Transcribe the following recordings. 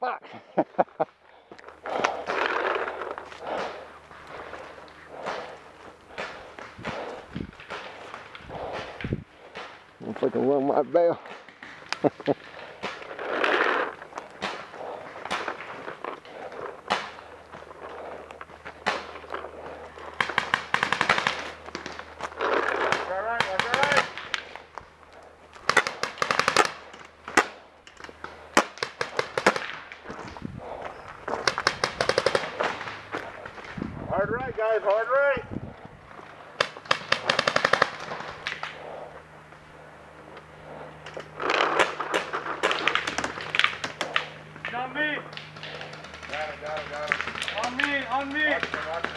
Fuck! Looks like I run my bell. right, guys, hard right. On me. Got it, got it, got it. On me, on me. Watch it, watch it.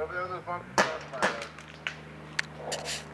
Over there, there's a bunch of stuff by there.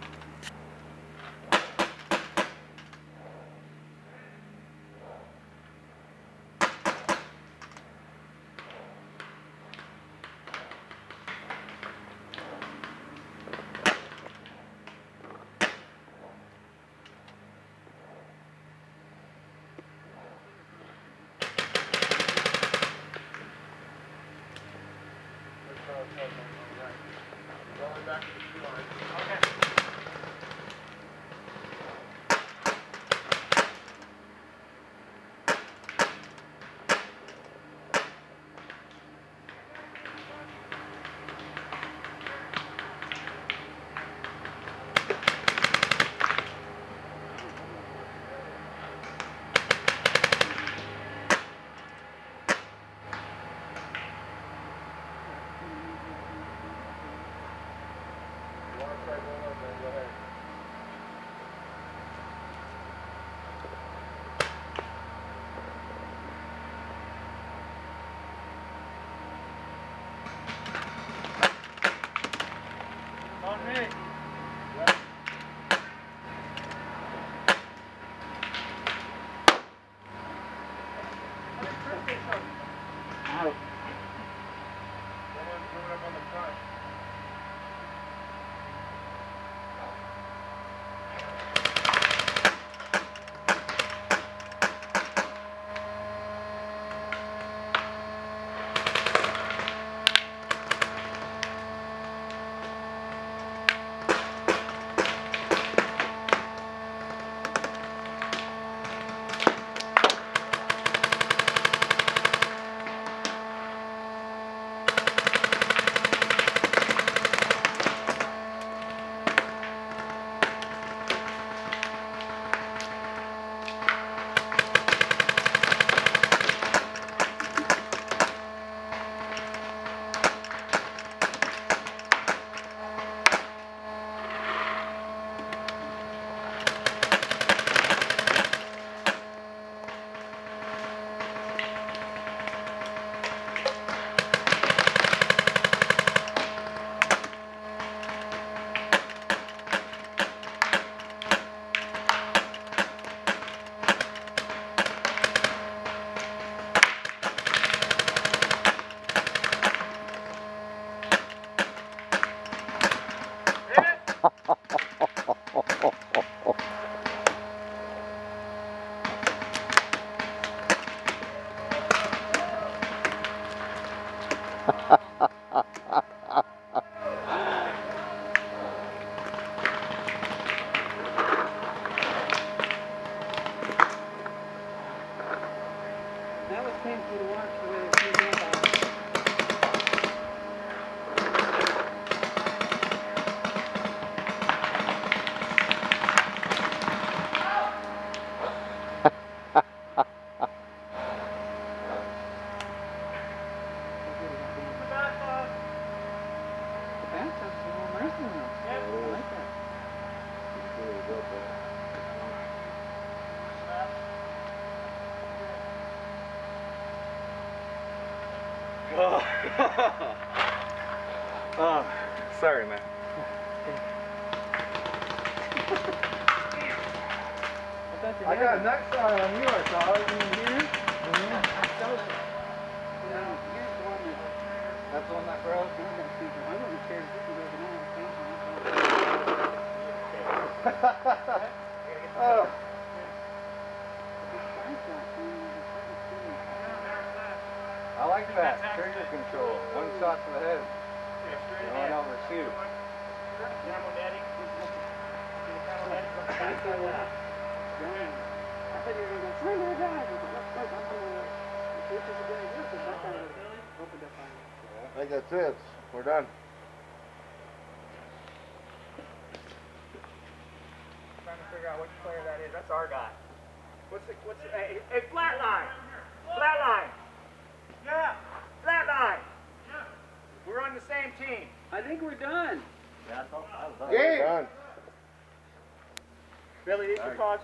On me. Oh, sorry, man. I thought you I had got a eye on you, I saw it. Here? That was- Yeah, here's the one that- That's one that broke. I don't wouldn't care if you could go oh. I like that. Trigger control. One shot to the head. Going. I thought you were gonna go, "Swing it, guys." Look, look, I'm gonna- the pictures are gonna look, but that guy would've opened up on you. I think that's it. We're done. Trying to figure out which player that is. That's our guy. What's the, what's the, hey, hey, flatline. Flatline. Yeah. Flatline. Yeah. We're on the same team. I think we're done. Yeah, I thought I was done. Game. Done. Billy, these are calls.